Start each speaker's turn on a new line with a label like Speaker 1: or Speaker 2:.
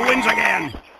Speaker 1: Wins again!